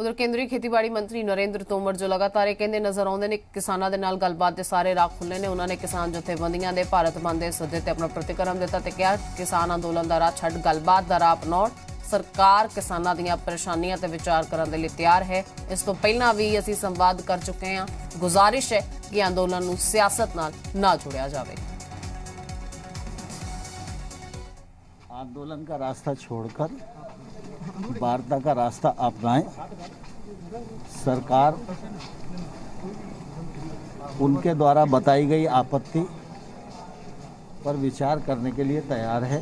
ਉਧਰ ਕੇਂਦਰੀ ਖੇਤੀਬਾੜੀ ਮੰਤਰੀ ਨਰਿੰਦਰ ਤੋਮਰ ਜੋ ਲਗਾਤਾਰ ਇਹ ਕਹਿੰਦੇ ਨਜ਼ਰ ਆਉਂਦੇ ਨੇ ਕਿ ਕਿਸਾਨਾਂ ਦੇ ਨਾਲ ਗੱਲਬਾਤ ਦੇ ਸਾਰੇ ਰਾਹ ਖੁੱਲੇ ਨੇ ਉਹਨਾਂ ਨੇ ਕਿਸਾਨ ਜਥੇਬੰਦੀਆਂ ਦੇ ਭਾਰਤ ਬੰਦ ਦੇ ਸੱਦੇ ਤੇ ਆਪਣਾ ਪ੍ਰਤੀਕਰਮ ਦਿੱਤਾ ਤੇ ਕਿਹਾ ਕਿਸਾਨ ਅੰਦੋਲਨ ਦਾ ਰਾਹ ਛੱਡ ਗੱਲਬਾਤ ਦਾ ਰਾਹ ਅਪਣਾਉਣ ਸਰਕਾਰ ਕਿਸਾਨਾਂ ਦੀਆਂ ਪਰੇਸ਼ਾਨੀਆਂ ਤੇ ਵਿਚਾਰ ਕਰਨ ਦੇ ਲਈ ਤਿਆਰ ਹੈ ਇਸ ਤੋਂ ਪਹਿਲਾਂ ਵੀ ਅਸੀਂ ਸੰਵਾਦ ਕਰ ਚੁੱਕੇ ਹਾਂ ਗੁਜ਼ਾਰਿਸ਼ ਹੈ ਕਿ ਅੰਦੋਲਨ ਨੂੰ ਸਿਆਸਤ ਨਾਲ ਨਾ ਜੋੜਿਆ ਜਾਵੇ आंदोलन का रास्ता छोड़कर वार्ता का रास्ता अपनाएँ सरकार उनके द्वारा बताई गई आपत्ति पर विचार करने के लिए तैयार है।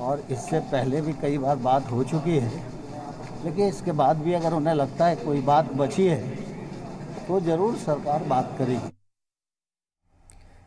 और इससे पहले भी कई बार बात हो चुकी है। लेकिन इसके बाद भी अगर उन्हें लगता है कोई बात बची है तो ज़रूर सरकार बात करेगी।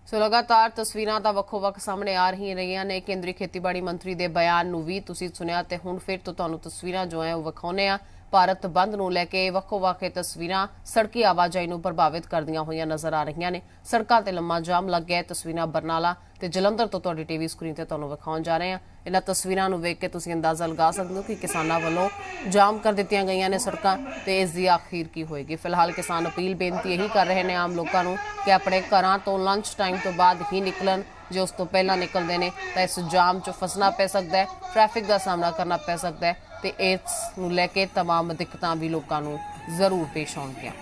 ਸੋ ਲਗਾਤਾਰ ਤਸਵੀਰਾਂ ਤਾਂ ਵੱਖੋ-ਵੱਖ ਸਾਹਮਣੇ ਆ ਰਹੀਆਂ ਰਹੀਆਂ ਨੇ। ਕੇਂਦਰੀ ਖੇਤੀਬਾੜੀ ਮੰਤਰੀ ਦੇ ਬਿਆਨ ਨੂੰ ਵੀ ਤੁਸੀਂ ਸੁਣਿਆ ਤੇ ਹੁਣ ਫਿਰ ਤੋਂ ਤੁਹਾਨੂੰ ਤਸਵੀਰਾਂ ਜੋ ਹੈ ਉਹ ਵਿਖਾਉਨੇ ਆ ਭਾਰਤ ਬੰਦ ਨੂੰ ਲੈ ਕੇ ਵੱਖੋ-ਵੱਖ ਤਸਵੀਰਾਂ ਸੜਕੀ ਆਵਾਜਾਈ ਨੂੰ ਪ੍ਰਭਾਵਿਤ ਕਰਦੀਆਂ ਹੋਈਆਂ ਨਜ਼ਰ ਆ ਰਹੀਆਂ ਨੇ। ਸੜਕਾਂ ਤੇ ਲੰਮਾ ਜਾਮ ਲੱਗ ਗਿਆ ਤਸਵੀਰਾਂ ਬਰਨਾਲਾ ਤੇ ਜਲੰਧਰ ਤੋਂ ਤੁਹਾਡੀ ਟੀਵੀ ਸਕਰੀਨ ਤੇ ਤੁਹਾਨੂੰ ਵਿਖਾਉਣ ਜਾ ਰਹੇ ਹਾਂ। ਇਹਨਾਂ ਤਸਵੀਰਾਂ ਨੂੰ ਵੇਖ ਕੇ ਤੁਸੀਂ ਅੰਦਾਜ਼ਾ ਲਗਾ ਸਕਦੇ ਹੋ ਕਿ ਕਿਸਾਨਾਂ ਵੱਲੋਂ ਜਾਮ ਕਰ ਦਿੱਤੀਆਂ ਗਈਆਂ ਨੇ ਸੜਕਾਂ ਤੇ ਇਸ ਦੀ ਆਖੀਰ ਕੀ ਹੋਏਗੀ। ਫਿਲਹਾਲ ਕਿਸਾਨ ਅਪੀਲ ਬੇਨਤੀ ਇਹੀ ਕਰ ਰਹੇ ਨੇ ਆਮ ਲੋਕਾਂ ਨੂੰ ਕਿ ਆਪਣੇ ਘਰਾਂ ਤੋਂ ਲੰਚ ਟਾਈਮ ਤੋਂ ਬਾਅਦ ਹੀ ਨਿਕਲਣ। ਜੇ ਉਸ ਤੋਂ ਪਹਿਲਾਂ ਨਿਕਲਦੇ ਨੇ ਤਾਂ ਇਸ ਜਾਮ 'ਚ ਫਸਣਾ ਪੈ ਸਕਦਾ ਹੈ ਟ੍ਰੈਫਿਕ ਦਾ ਸਾਹਮਣਾ ਕਰਨਾ ਪੈ ਸਕਦਾ ਹੈ ਤੇ ਇਸ ਨੂੰ ਲੈ ਕੇ तमाम ਦਿੱਕਤਾਂ ਵੀ ਲੋਕਾਂ ਨੂੰ ਜ਼ਰੂਰ ਪੇਸ਼ ਆਉਣਗੀਆਂ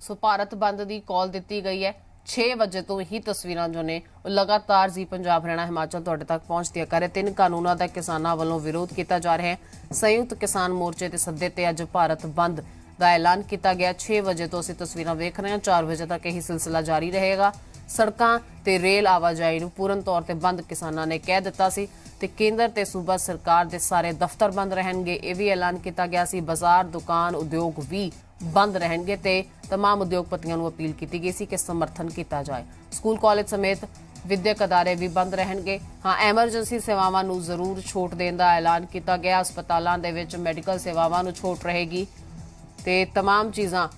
ਸੋ ਭਾਰਤ ਬੰਦ ਦੀ ਕਾਲ ਦਿੱਤੀ ਗਈ ਹੈ 6 ਵਜੇ ਤੋਂ ਹੀ ਤਸਵੀਰਾਂ ਜੋ ਨੇ ਉਹ ਲਗਾਤਾਰ ਜੀ ਪੰਜਾਬ ਹਰਿਆਣਾ ਹਿਮਾਚਲ ਤੁਹਾਡੇ ਤੱਕ ਪਹੁੰਚਦੀਆਂ ਕਰੇ ਤਿੰਨ ਕਾਨੂੰਨਾਂ ਦਾ ਕਿਸਾਨਾਂ ਵੱਲੋਂ ਵਿਰੋਧ ਕੀਤਾ ਜਾ ਰਿਹਾ ਹੈ। ਸੰਯੁਕਤ ਕਿਸਾਨ ਮੋਰਚੇ ਦੇ ਸੱਦੇ ਤੇ ਅੱਜ ਭਾਰਤ ਬੰਦ ਦਾ ਐਲਾਨ ਕੀਤਾ ਗਿਆ। 6 ਵਜੇ ਤੋਂ ਅਸੀਂ ਤਸਵੀਰਾਂ ਵੇਖ ਰਹੇ ਹਾਂ। 4 ਵਜੇ ਤੱਕ ਇਹ ਸਿਲਸਿਲਾ ਜਾਰੀ ਰਹੇਗਾ। ਸੜਕਾਂ ਤੇ ਰੇਲ ਆਵਾਜਾਈ ਨੂੰ ਪੂਰਨ ਤੌਰ ਤੇ ਬੰਦ ਕਿਸਾਨਾਂ ਨੇ ਕਹਿ ਦਿੱਤਾ ਸੀ। ਤੇ ਕੇਂਦਰ ਤੇ ਸੂਬਾ ਸਰਕਾਰ ਦੇ ਸਾਰੇ ਦਫ਼ਤਰ ਬੰਦ ਰਹਿਣਗੇ ਇਹ ਵੀ ਐਲਾਨ ਕੀਤਾ ਗਿਆ ਸੀ ਬਾਜ਼ਾਰ ਦੁਕਾਨ ਉਦਯੋਗ ਵੀ ਬੰਦ ਰਹਿਣਗੇ ਤੇ तमाम ਉਦਯੋਗਪਤੀਆਂ ਨੂੰ ਅਪੀਲ ਕੀਤੀ ਗਈ ਸੀ ਕਿ ਸਮਰਥਨ ਕੀਤਾ ਜਾਏ ਸਕੂਲ ਕਾਲਜ ਸਮੇਤ ਵਿਦਿਅਕ ਅਦਾਰੇ ਵੀ ਬੰਦ ਰਹਿਣਗੇ ਹਾਂ ਐਮਰਜੈਂਸੀ ਸੇਵਾਵਾਂ ਨੂੰ ਜ਼ਰੂਰ ਛੋਟ ਦੇਣ ਦਾ ਐਲਾਨ ਕੀਤਾ ਗਿਆ ਹਸਪਤਾਲਾਂ ਦੇ ਵਿੱਚ ਮੈਡੀਕਲ ਸੇਵਾਵਾਂ ਨੂੰ ਛੋਟ ਰਹੇਗੀ ਤੇ तमाम ਚੀਜ਼ਾਂ